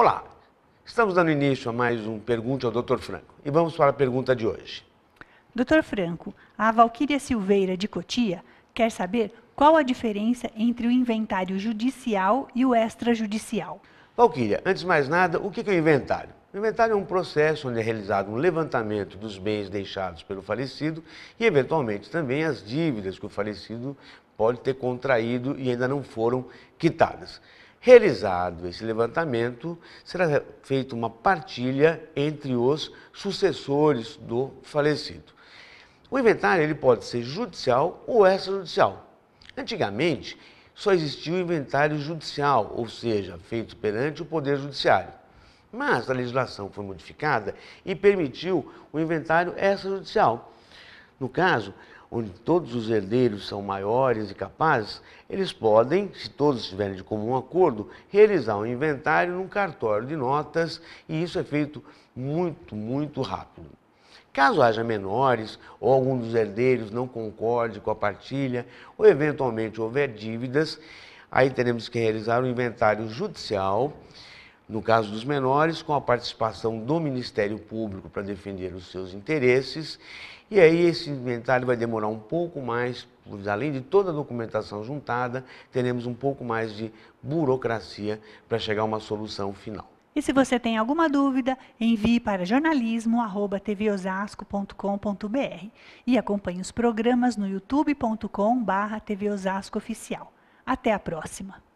Olá, estamos dando início a mais um Pergunte ao Dr. Franco e vamos para a pergunta de hoje. Doutor Franco, a Valquíria Silveira de Cotia quer saber qual a diferença entre o inventário judicial e o extrajudicial. Valquíria, antes de mais nada, o que é o inventário? O inventário é um processo onde é realizado um levantamento dos bens deixados pelo falecido e, eventualmente, também as dívidas que o falecido pode ter contraído e ainda não foram quitadas. Realizado esse levantamento, será feita uma partilha entre os sucessores do falecido. O inventário ele pode ser judicial ou extrajudicial. Antigamente, só existia o inventário judicial, ou seja, feito perante o Poder Judiciário. Mas a legislação foi modificada e permitiu o inventário extrajudicial. No caso, onde todos os herdeiros são maiores e capazes, eles podem, se todos estiverem de comum acordo, realizar um inventário num cartório de notas e isso é feito muito, muito rápido. Caso haja menores ou algum dos herdeiros não concorde com a partilha ou eventualmente houver dívidas, aí teremos que realizar um inventário judicial no caso dos menores, com a participação do Ministério Público para defender os seus interesses. E aí esse inventário vai demorar um pouco mais, além de toda a documentação juntada, teremos um pouco mais de burocracia para chegar a uma solução final. E se você tem alguma dúvida, envie para jornalismo@tvosasco.com.br e acompanhe os programas no youtube.com/tvosascooficial. Até a próxima.